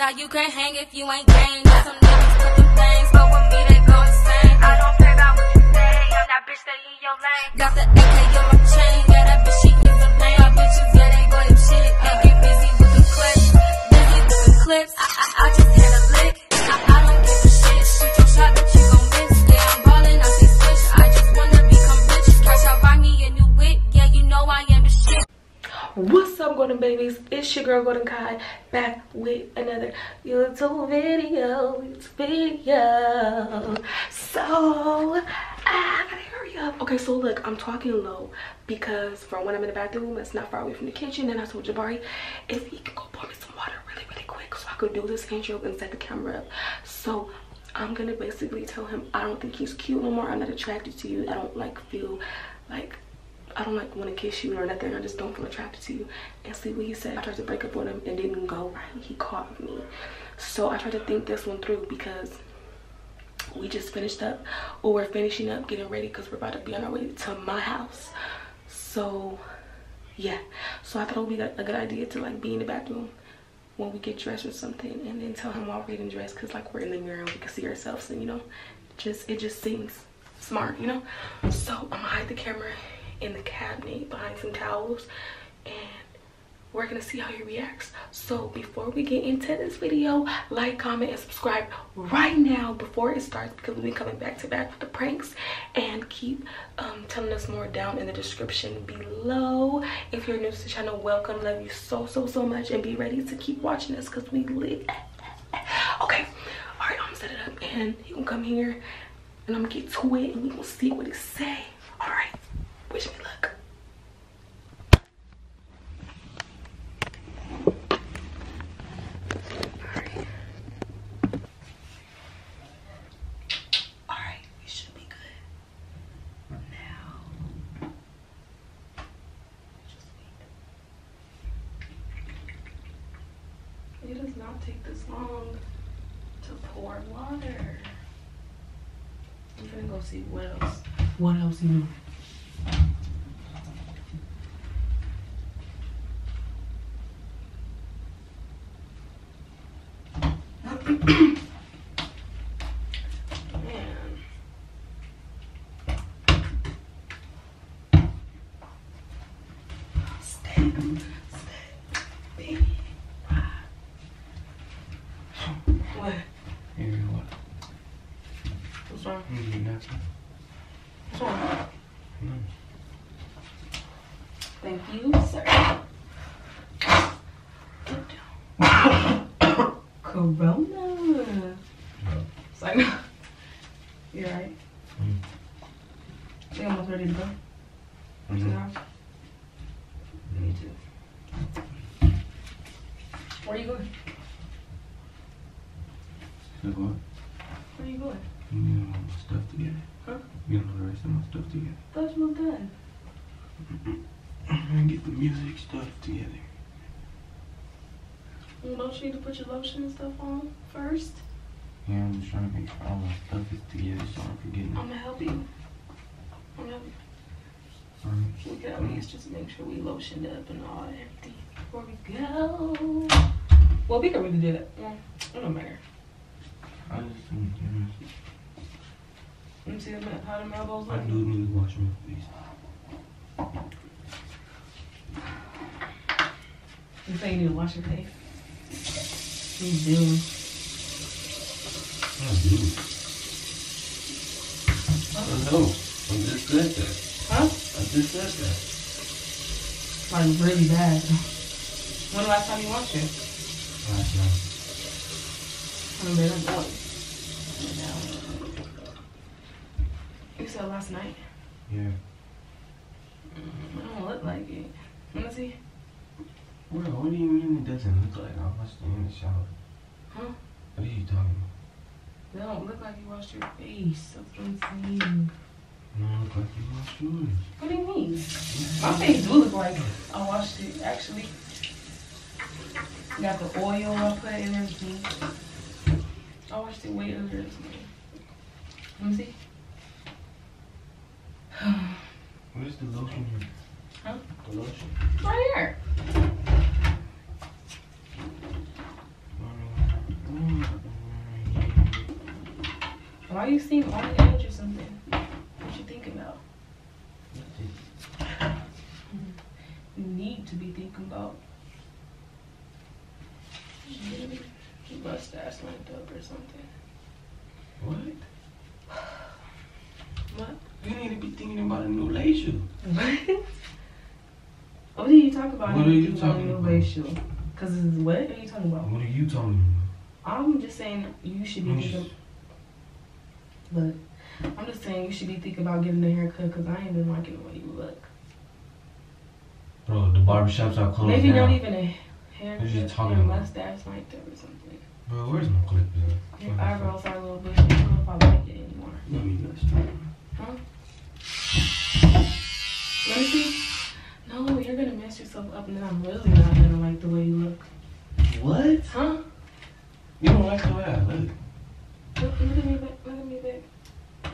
Now you can't hang if you ain't gang. Got some niggas cooking things, but with me they go insane. I don't care about what you say, I'm that bitch that in your lane. Got the AK on my chain, yeah that bitch she Babies? It's your girl, Golden Kye, back with another YouTube video. YouTube video. So, I gotta hurry up. Okay, so look, I'm talking low because from when I'm in the bathroom, it's not far away from the kitchen. And I told Jabari if he can go pour me some water really, really quick so I could do this intro and set the camera up. So, I'm gonna basically tell him I don't think he's cute no more. I'm not attracted to you. I don't like feel like I don't like want to kiss you or nothing. I just don't feel attracted to you. And see what he said. I tried to break up with him and didn't go right. He caught me. So I tried to think this one through because we just finished up or we're finishing up getting ready because we're about to be on our way to my house. So yeah. So I thought it would be a good idea to like be in the bathroom when we get dressed or something and then tell him while we're getting dressed because like we're in the mirror and we can see ourselves and you know just it just seems smart you know so i'm gonna hide the camera in the cabinet behind some towels and we're gonna see how he reacts. So before we get into this video like comment and subscribe right now before it starts because we'll be coming back to back with the pranks. And keep um, telling us more down in the description below. If you're new to the channel welcome. Love you so so so much. And be ready to keep watching us because we lit. Okay. All right i'm gonna set it up and he gonna come here and i'm gonna get to it and we gonna see what he say. All right Wish me luck. Alright. Alright, we should be good. Now. Just wait. It does not take this long to pour water. I'm gonna go see what else. What else you know? Thank you, sir. Corona. It's like, you alright? Mm. You almost ready to go? To the Mhm. house? Me too. Where you going? So what? Where you going? You know all my stuff together. Huh? You know the rest of my stuff together. Thought you was done. And get the music stuff together. Well, don't you need to put your lotion and stuff on first? Yeah, I'm just trying to make sure all my stuff is together so I'm forgetting. I'm gonna help you. I'm gonna help you. Alright. We can at least just make sure we lotioned up and all everything before we go. Well, we can really do that. Well, it don't matter. I just, you know, Let me see the, how the elbows I look. do need to wash my face. You say you need to wash your face? You do. I do. I know. I just said that. Huh? I just said that. Like really bad. When the last time you watched it? Last night. I don't know. You said last night? Yeah. I don't look like it. Let me see. Bro, what do you mean it doesn't look like I washed it in the shower? Huh? What are you talking about? It don't look like you washed your face. That's what I'm saying. Don't look like you washed yours. What do you mean? My face do look like I washed it actually. Got the oil I put in everything. I washed it way earlier this morning. Let me see. Where's the lotion here? Huh? The lotion? Right here. I don't know. Why you seem on the edge or something? What you thinking about? You need to be thinking about. Your mustache lined up or something. What? What? You need to be thinking about a new laser. What? What are you talking about? What are you Thinking talking your about? Racial. Cause what are you talking about? What are you talking about? I'm just saying you should be thinking. Look, I'm just saying you should be thinking about getting a haircut because I ain't been liking the way you look. Bro, the barbershops are closed Maybe now. not even a haircut. What you Your talking about? mustache like that or something. Bro, where's my clip? Your eyebrows are a little bushy. I don't know if I like it anymore. Let me nuts. Let me see. No, you're gonna mess yourself up and then I'm really not gonna like the way you look. What? Huh? You don't like the way I look. Look, look at me back. Look at me back.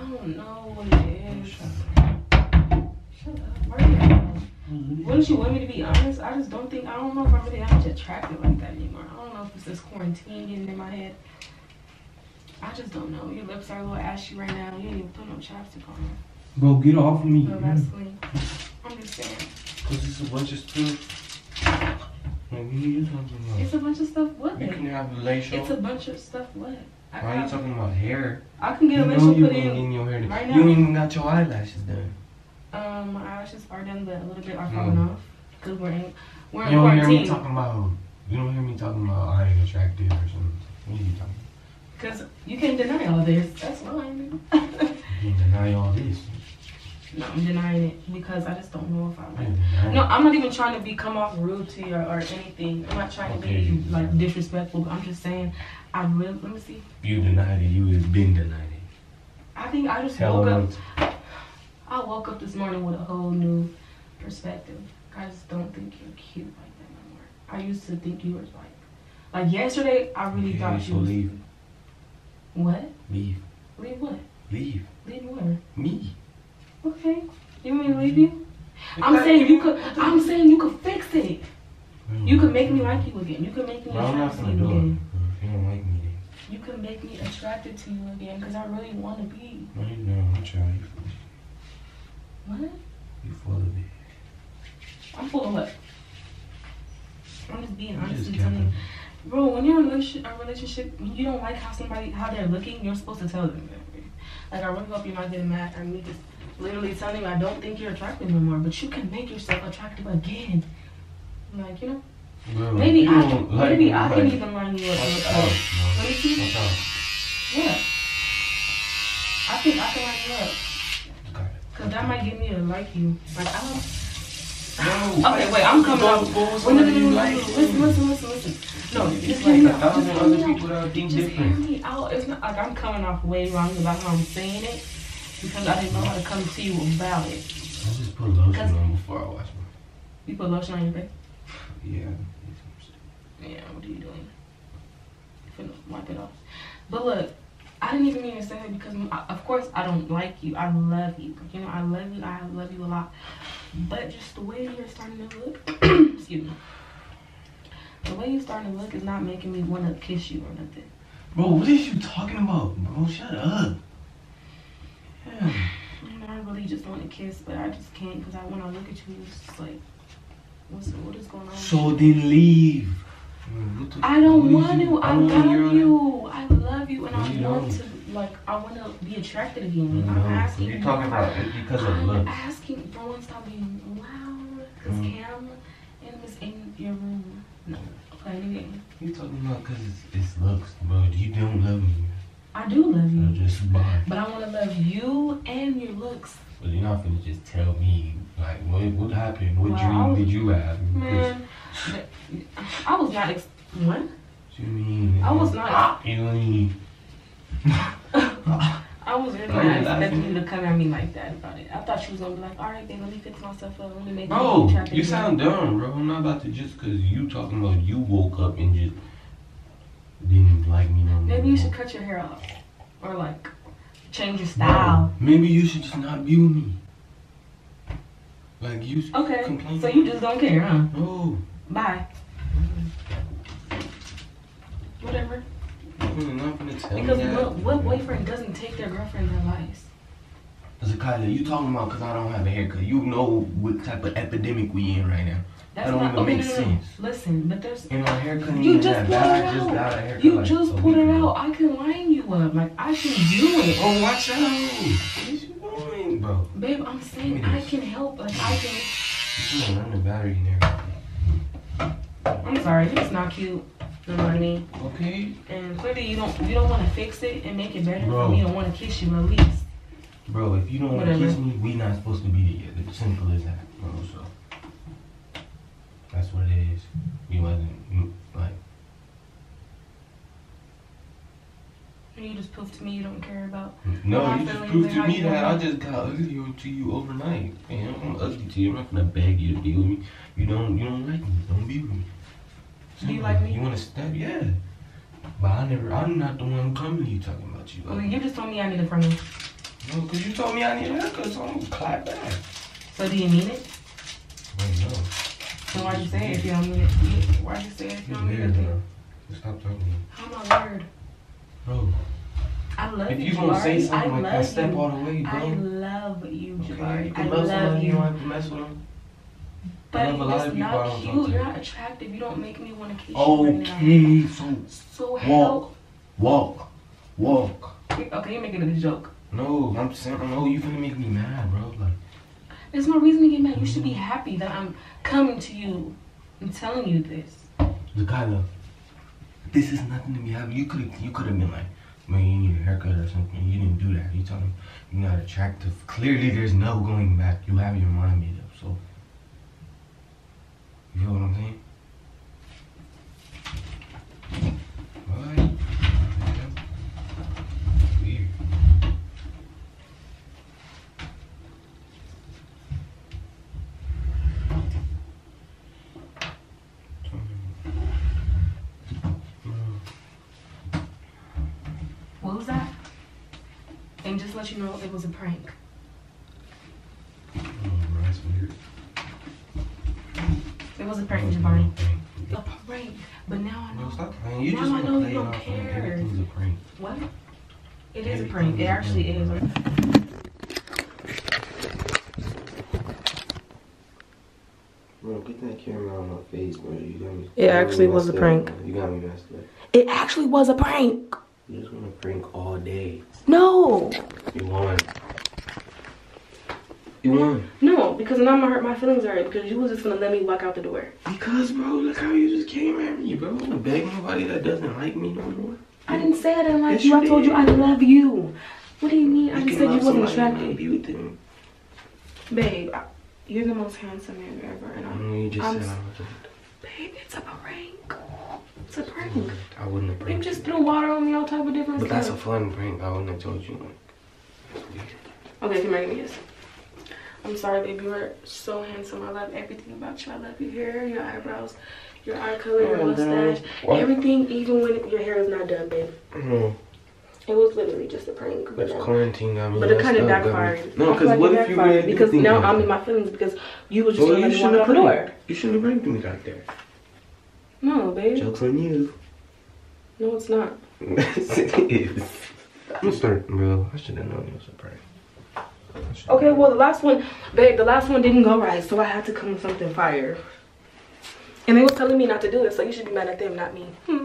Oh, I don't know what it is. Shut up. Shut up. Where are you at? Wouldn't you want me to be honest? I just don't think I don't know if I'm really that much attractive like that anymore. I don't know if it's this quarantine getting in my head. I just don't know. Your lips are a little ashy right now. You didn't even put no chapstick on. Bro, get off of me. No Vaseline. I'm just saying. Cause it's a bunch of stuff. Like, what are you talking about? It's a bunch of stuff. What? You can have a lace It's a bunch of stuff. What? I, Why are you talking about hair? I can get You a you put in. getting your hair right You now. ain't even got your eyelashes done. Um, my eyelashes are done, but a little bit are Mm. falling off because we're in we're in You don't hear me talking about. You don't hear me talking about I ain't attractive or something. What are you talking Because you can't deny all this. That's fine. You can't deny all this. No, I'm denying it because I just don't know if I like. deny No. I'm not even trying to be come off rude to you or, or anything. I'm not trying to be like disrespectful. I'm just saying I really let me see. You denied it. You has been denied it. I think I just woke up. I woke up this morning with a whole new perspective. I just don't think you're cute like that no more. I used to think you were like, like yesterday. I really Okay, thought you was leave. what? Leave. Leave what? Leave. Leave where? Me. Okay. You mean me leave you? I'm saying you could. I'm saying you could fix it. Mm-hmm. You could make me like you again. You could make me attracted to you again. If you don't like me, then. You could make me attracted to you again because I really want to be. No, you don't. I'm trying. You full- What? You full of it. I'm full of what? I'm just being honest and telling you. Bro, when you're in a relationship, you don't like how somebody, how they're looking, you're supposed to tell them that. Like, I really hope you're not getting mad at me just literally telling you I don't think you're attractive no more, but you can make yourself attractive again. Like, you know? Maybe you I can, like maybe I like- can even line you up. Out, uh, Let me see. Yeah. I think I can line you up. Cause that might get me to like you. Like I don't. Bro, Okay, wait. I'm coming Go- up. go with Wait, no, no, you no, like. no, Listen, listen, listen, listen. No, just It's hear me like a out. thousand Just hear other me out. people that think Just different. hear me out. It's not like I'm coming off way wrong about how I'm saying it because I didn't know how to come to you about it. I just put lotion on before I wash my. You put lotion on your face. Yeah. Yeah, what are you doing? You finna wipe it off. But look, I didn't even mean to say that because, of course, I don't like you. I love you. You know, I love you. I love you a lot. But just the way you're starting to look, excuse me, the way you're starting to look is not making me want to kiss you or nothing. Bro, what is you talking about, bro? Shut up. Yeah. You know, I really just want to kiss, but I just can't because I when I look at you, it's just like, what's what is going on? So then leave. Man, what the- I don't want to. I hear love you. I love you, and No, I you want don't. to like. I want to be attracted again. that. I'm asking. you're talking about it because of I'm asking. For one, stop being loud. Cause Mm. Cam and is in your room. No, playing a game. You talking about because it's, it's looks, bro. You don't love me. I do love You're you, just bye. but I want to love you and your looks. But you're not finna just tell me like what what happened, what Well, dream was- did you have? Man, I was not. Ex- what? What you mean? I was not- You mean? I was really not expecting you to come at me like that about it. I thought you was gonna be like, all right, then let me fix myself up. Let me make Bro, you you sound dumb, bro. I'm not about to just cause you talking about you woke up and just didn't like me no more. Maybe you should cut your hair off, or like change your style. Maybe you should just not be with me. Like you. Okay, complain. so you just don't care, huh? No. Bye. Whatever. I'm not gonna tell tell Because what, what boyfriend doesn't take their girlfriend's advice? Zakaya, you talking about because I don't have a haircut. You know what type of epidemic we in right now. That's That don't not even okay. make no, no, sense. Listen, but there's And my haircut you just put it. I just got a out. haircut. You just put it out. I can line up. Like I can do it. Oh, watch out. What you doing, bro? Babe, I'm saying I can help. Like I can. Run the battery in there. I'm sorry, it's not cute. You know what I mean? Okay. And clearly you don't you don't want to fix it and make it better Bro. for me to want to kiss you at least. Bro, if you don't want to kiss me, we not supposed to be together. It's simple as that, bro. So that's what it is. You wasn't you, like you just prove to me you don't care about. no. You just proved to me that I just got ugly to you overnight. Man, I'm ugly to you. I'm not gonna beg you to be with me. You don't. You don't like me. Don't be with me. Do you like me? You want to step? Yeah. But I never. I'm not the one coming to you talking about you. Well, you just told me I need a friend. No, cause you told me I need a haircut, so I'm gonna clap back. So do you mean it? Wait, no. So why'd you say it if you don't mean it? Why'd you say it if you don't mean it? Stop talking. How oh am I weird? Bro, I love if you, you gonna say something I like that, step you. all the way, bro. I love you, okay, Jabari. you I can love love somebody, you you. don't have to mess with them. But love it's I not cute. You're not attractive. You don't make me want to kiss you right now. Okay, so So walk, walk, walk. Okay, you're making it a joke. No, I'm saying, no, you're gonna make me mad, bro. Like, There's no reason to get mad. You should be happy that I'm coming to you and telling you this. Zakila, this is nothing to be happy. You could you could have been like, man, you need a haircut or something. You didn't do that. You told me you're not attractive. Clearly, there's no going back. You have your mind made up. So, you feel what I'm saying? What? Weird. What was that? And just let you know it was a prank. Oh, bro, that's weird. It was a prank, Jabari. Prank. A prank. But now I No, know. stop playing. You Now just I want know to you it don't off like care. everything's a prank. What? It is a prank. It actually is. prank. Bro, get that camera on my face, bro. You got me. It you got me actually was a prank. bro. You got me messed up. It actually was a prank. You just want to prank all day. No. You won. You won. No, because now I'm gonna hurt my feelings already because you was just gonna let me walk out the door. Because, bro, look how you just came at me, bro. Don't beg nobody that doesn't like me no more. I didn't say I didn't like Yes, you. I you told you. I love you. What do you mean? I just said you wasn't attractive. Be with. Babe, I- you're the most handsome man ever. And I'm, you just I'm said I was babe, it's a prank. It's a prank. I wouldn't have You pranked just threw water on me, all type of different But that's a fun prank. I wouldn't have told you. Like, that's weird. Okay, come here, give me this. I'm sorry, baby. You are so handsome. I love everything about you. I love your hair, your eyebrows, your eye color, your mustache, everything. Even when your hair is not done, babe. No, It was literally just a prank. But, this quarantine got me. but it kind of up, got me- backfired. No, because like what it if you backfired really because now? I'm in my feelings because you was just Well, gonna you shouldn't walk have out the door. You shouldn't have pranked me like that. No, babe. Jokes on you. No, it's not. it is. I'm starting, bro. I should have known it was a prank. Okay, well the last one, babe, the last one didn't go right, so I had to come with something fire. And they was telling me not to do it, so you should be mad at them, not me. Hmm.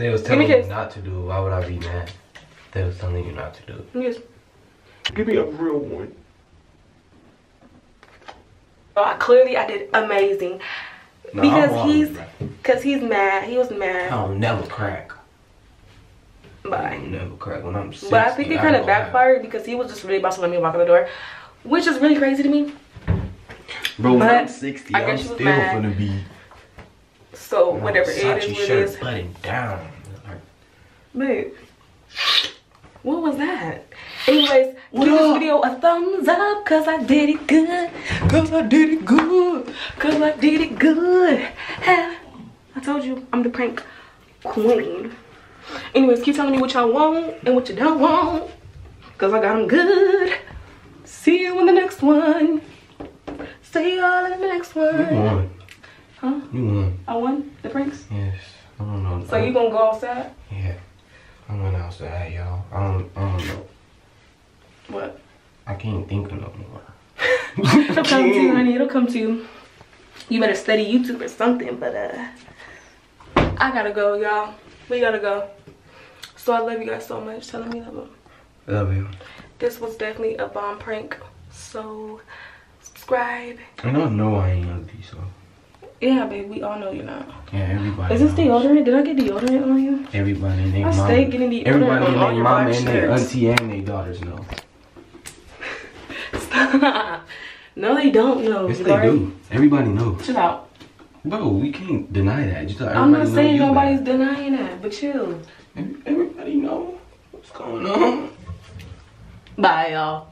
If they was telling a me kiss. not to do why would I be mad? If they was telling you not to do. Yes. Give me a real one. Oh, clearly I did amazing. No, because he's, cause he's mad. He was mad. I'll never crack. I'll Bye. never crack when I'm 60. But I think it kind of don't have- backfired because he was just really about to let me walk out the door, which is really crazy to me. Bro, when I'm 60, I I'm still mad. gonna be So whatever it is, Versace what it shirt is. buttoned down. Babe, what was that? Anyways, What give this video a thumbs up cause I did it good. Cause I did it good. Cause I did it good. Ha. I told you I'm the prank queen. Anyways, keep telling me what y'all want and what you don't want. Cause I got them good. See you in the next one. See y'all in the next one. Huh? You won. I won the pranks. Yes. I don't know. So you gonna go outside? Yeah. I'm gonna else y'all. I don't, I don't know. What? I can't think of no more. It'll come to you, honey. It'll come to you. You better study YouTube or something, but uh I gotta go, y'all. We gotta go. So I love you guys so much. Tell me love them. Love you. This was definitely a bomb prank. So subscribe. I don't know I ain't ugly, so. Yeah, babe, we all know you're not. Yeah, everybody. Is this knows. deodorant? Did I get deodorant on you? Everybody and their I mom. stay getting deodorant Everybody on and all their your mama black and their auntie and their daughters know. Stop. no, they don't know. Yes, they Zari. do. Everybody knows. Chill out. Bro, we can't deny that. Just I'm not saying you nobody's bad. denying that, but chill. Everybody know what's going on. Bye, y'all.